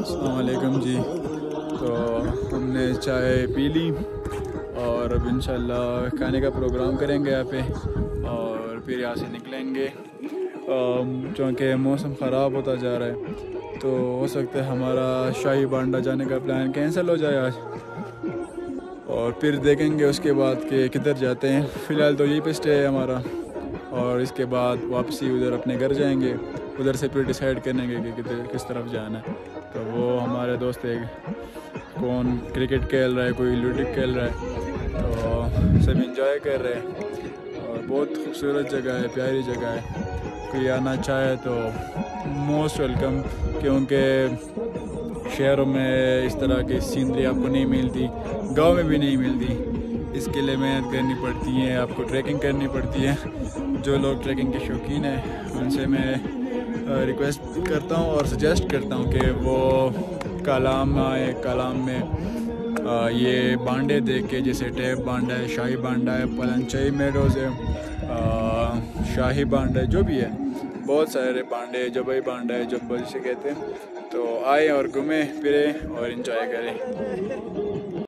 अलैक्म जी। तो हमने चाय पी ली और अब इंशाल्लाह खाने का प्रोग्राम करेंगे यहाँ पे और फिर यहाँ से निकलेंगे। चूँकि मौसम ख़राब होता जा रहा है तो हो सकता है हमारा शाही बांडा जाने का प्लान कैंसिल हो जाए आज। और फिर देखेंगे उसके बाद कि किधर जाते हैं। फ़िलहाल तो यहीं पे स्टे है हमारा और इसके बाद वापसी उधर अपने घर जाएँगे। उधर से फिर डिसाइड करेंगे कि किधर, किस तरफ़ जाना है। तो वो हमारे दोस्त एक कौन क्रिकेट खेल रहा है, कोई लूडिक खेल रहा है। तो सब इंजॉय कर रहे हैं। और बहुत खूबसूरत जगह है, प्यारी जगह है। कोई आना चाहे तो मोस्ट वेलकम क्योंकि शहरों में इस तरह की सीनरी आपको नहीं मिलती, गाँव में भी नहीं मिलती। इसके लिए मेहनत करनी पड़ती है, आपको ट्रैकिंग करनी पड़ती है। जो लोग ट्रैकिंग के शौकीन हैं, उनसे मैं रिक्वेस्ट करता हूँ और सजेस्ट करता हूँ कि वो कलाम आए कलाम में आ, ये बांडे देख के जैसे टेप बांडा है शाही बांडा है पलंचई मेडोज है शाही बांडा है जो भी है बहुत सारे बांडे जबई बांडा है जब जिसे कहते हैं तो आए और घूमें फिरें और इन्जॉय करें।